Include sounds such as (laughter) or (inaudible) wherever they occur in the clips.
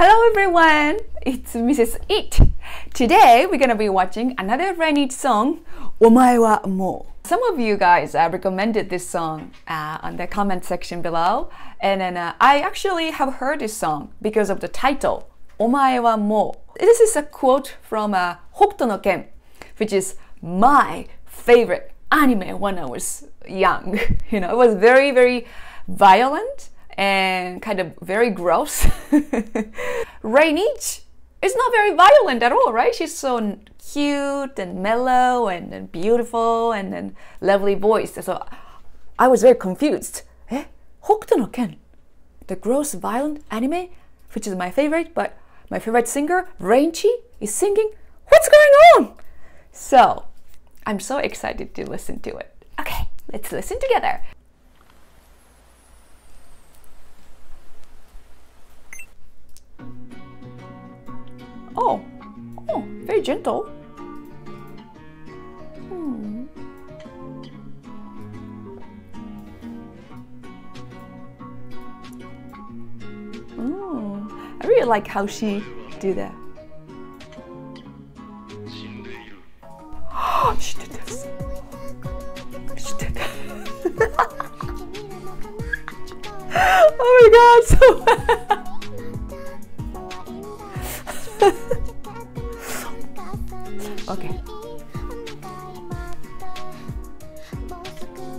Hello everyone, it's Mrs. Eats. Today we're gonna be watching another Rainych song, Omae wa mou. Some of you guys uh, recommended this song uh, on the comment section below, and then uh, I actually have heard this song because of the title, Omae wa mou. This is a quote from uh, Hokuto no Ken, which is my favorite anime when I was young. (laughs) you know, it was very, very violent and kind of very gross. (laughs) Rainych is not very violent at all, right? She's so cute and mellow and, and beautiful and, and lovely voice. So I was very confused. Eh? Hokuto no Ken, the gross violent anime, which is my favorite, but my favorite singer, Rainych, is singing. What's going on? So I'm so excited to listen to it. Okay, let's listen together. Oh, oh, very gentle. Hmm. Mm, I really like how she do that. (gasps) she did this. She did (laughs) oh my god, so (laughs) Okay.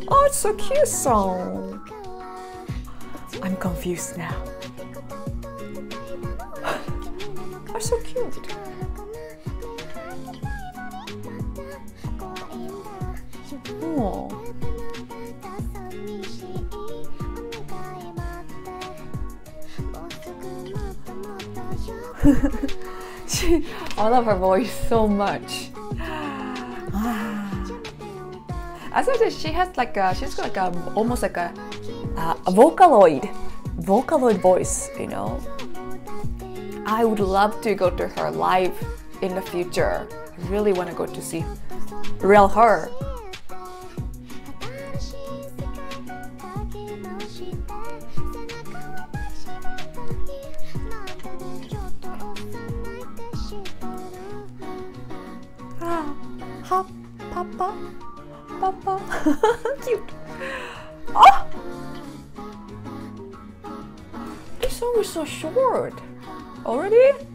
Oh, it's so cute song. I'm confused now. (laughs) Oh, so cute. Oh. (laughs) (laughs) I love her voice so much. (sighs) As I said, she has like a, she's got like a, almost like a, a vocaloid, vocaloid voice, you know. I would love to go to her live in the future. I really want to go to see real her. Hop, papa, papa. (laughs) Cute. Oh! This song is so short. Already?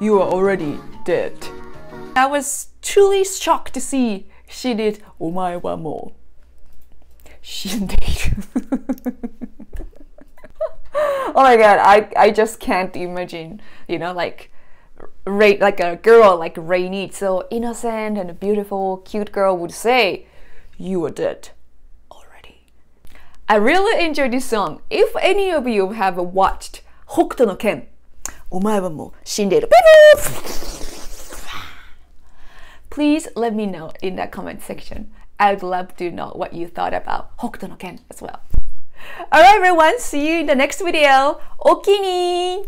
You are already dead. I was truly shocked to see she did umay one more she (laughs) did (laughs) oh my god, I, I just can't imagine, you know, like like a girl like Rainy, so innocent and beautiful, cute girl would say, You are dead already. I really enjoyed this song. If any of you have watched Hokuto no Ken, お前はもう死んでいる Please let me know in the comment section. I'd love to know what you thought about Hokuto no Ken as well. Alright everyone, see you in the next video. Okini!